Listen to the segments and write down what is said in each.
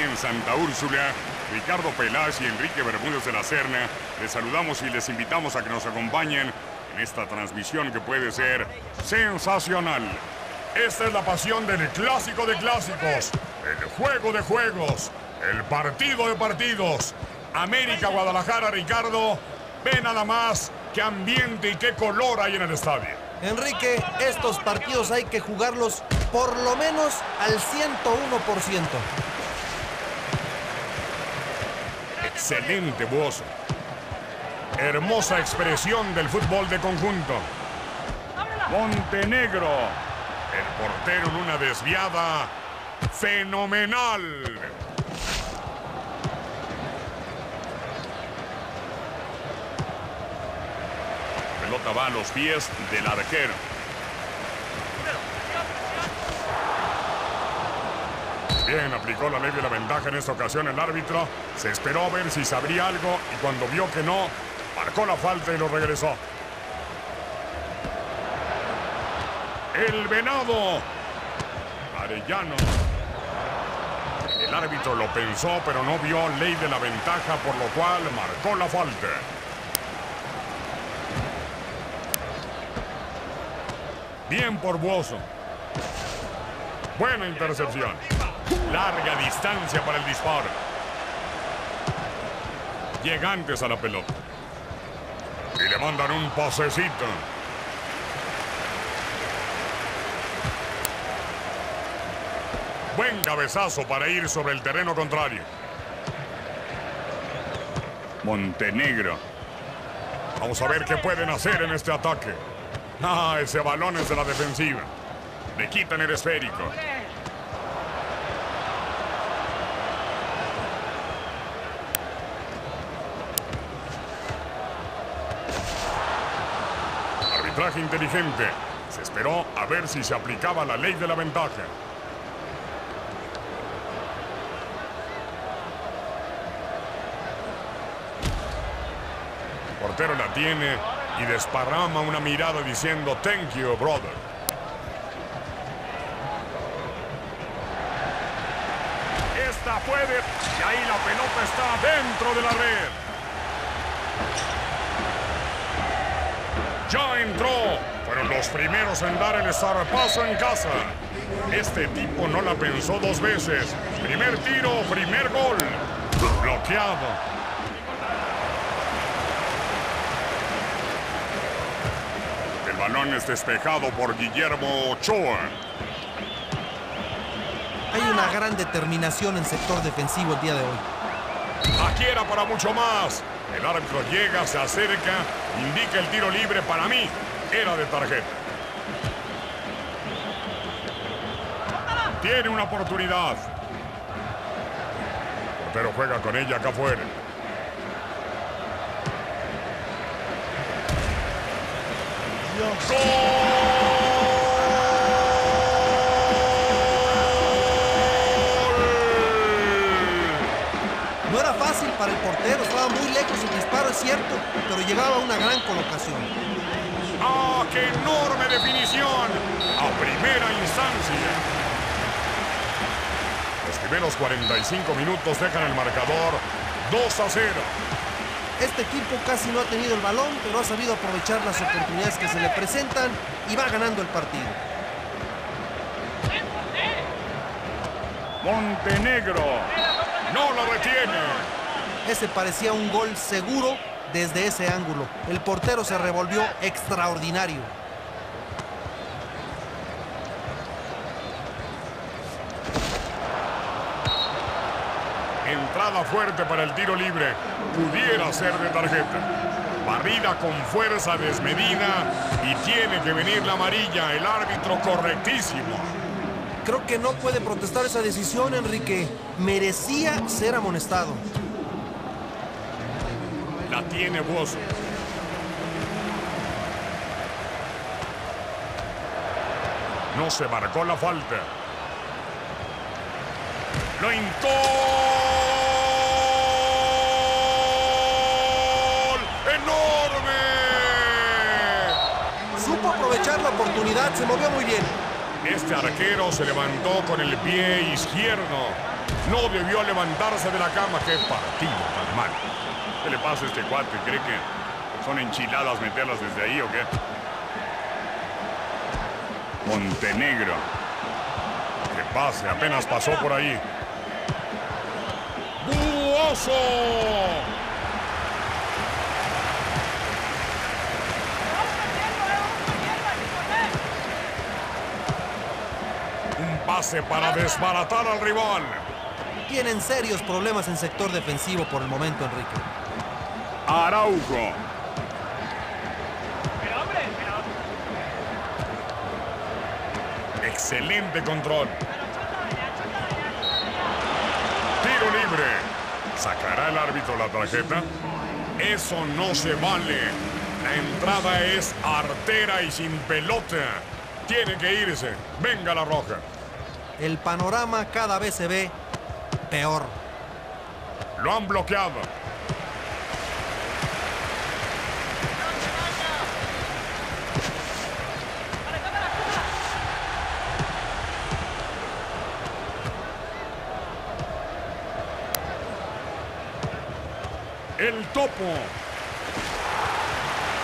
en Santa Úrsula, Ricardo Peláez y Enrique Bermúdez de la Serna, les saludamos y les invitamos a que nos acompañen en esta transmisión que puede ser sensacional. Esta es la pasión del clásico de clásicos, el juego de juegos, el partido de partidos. América Guadalajara, Ricardo, ve nada más qué ambiente y qué color hay en el estadio. Enrique, estos partidos hay que jugarlos por lo menos al 101%. Excelente voz. Hermosa expresión del fútbol de conjunto. Montenegro. El portero en una desviada fenomenal. Pelota va a los pies del arquero. Bien, aplicó la ley de la ventaja en esta ocasión el árbitro. Se esperó a ver si sabría algo y cuando vio que no, marcó la falta y lo regresó. El venado. Arellano. El árbitro lo pensó, pero no vio ley de la ventaja, por lo cual marcó la falta. Bien por Buoso. Buena intercepción. Larga distancia para el disparo. Llegantes a la pelota. Y le mandan un pasecito. Buen cabezazo para ir sobre el terreno contrario. Montenegro. Vamos a ver qué pueden hacer en este ataque. Ah, ese balón es de la defensiva. Le quitan el esférico. Arbitraje inteligente. Se esperó a ver si se aplicaba la ley de la ventaja. Portero la tiene y desparrama una mirada diciendo thank you, brother. Esta puede y ahí la pelota está dentro de la red. Ya entró. Fueron los primeros en dar el zarpazo en casa. Este tipo no la pensó dos veces. Primer tiro, primer gol. Bloqueado. El balón es despejado por Guillermo Ochoa. Hay una gran determinación en sector defensivo el día de hoy. Aquí era para mucho más. El árbitro llega, se acerca, indica el tiro libre para mí. Era de tarjeta. Tiene una oportunidad. El portero juega con ella acá afuera. No era fácil para el portero, estaba muy lejos el disparo, es cierto, pero llegaba a una gran colocación. ¡Ah, qué enorme definición! A primera instancia. Los primeros 45 minutos dejan el marcador 2 a 0. Este equipo casi no ha tenido el balón, pero ha sabido aprovechar las oportunidades que se le presentan y va ganando el partido. Montenegro no lo retiene. Ese parecía un gol seguro desde ese ángulo. El portero se revolvió extraordinario. Entrada fuerte para el tiro libre. Pudiera ser de tarjeta. Barrida con fuerza desmedida y tiene que venir la amarilla. El árbitro correctísimo. Creo que no puede protestar esa decisión, Enrique. Merecía ser amonestado. La tiene Bozo. No se marcó la falta. Lo hintó. ¡Enorme! Supo aprovechar la oportunidad, se movió muy bien. Este arquero se levantó con el pie izquierdo. No debió levantarse de la cama. ¡Qué partido tan mal! ¿Qué le pasa a este cuate? ¿Cree que son enchiladas meterlas desde ahí o qué? Montenegro. Que pase, apenas pasó por ahí. ¡Buoso! Un pase para desbaratar al rival. Tienen serios problemas en sector defensivo por el momento, Enrique. Araujo. Excelente control. Tiro libre. ¿Sacará el árbitro la tarjeta? Eso no se vale. La entrada es artera y sin pelota. Tiene que irse. Venga la roja. El panorama cada vez se ve peor. Lo han bloqueado. El topo.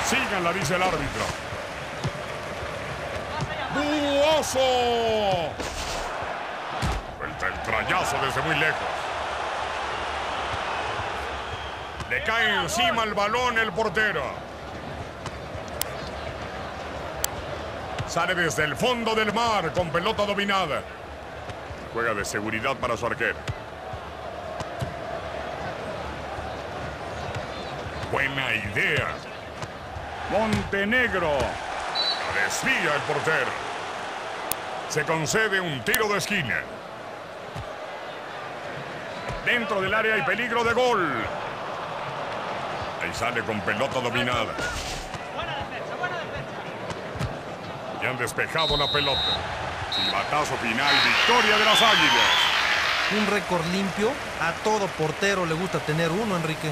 Síganla, dice el árbitro. ¡Buoso! El trayazo desde muy lejos. Le cae encima el balón el portero. Sale desde el fondo del mar con pelota dominada. Juega de seguridad para su arquero. Buena idea. Montenegro. Desvía el portero. Se concede un tiro de esquina. Dentro del área hay peligro de gol. Ahí sale con pelota dominada. Y han despejado la pelota. Silbatazo final, victoria de las Águilas. Un récord limpio. A todo portero le gusta tener uno, Enrique.